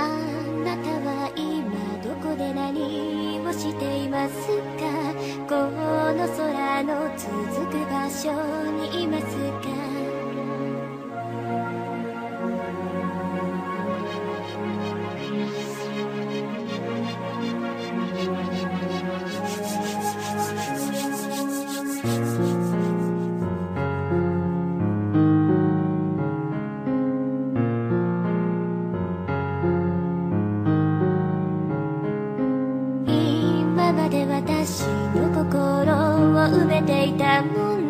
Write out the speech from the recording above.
あなたは今どこで何をしていますか？この空の続く場所にいますか？埋めていたもの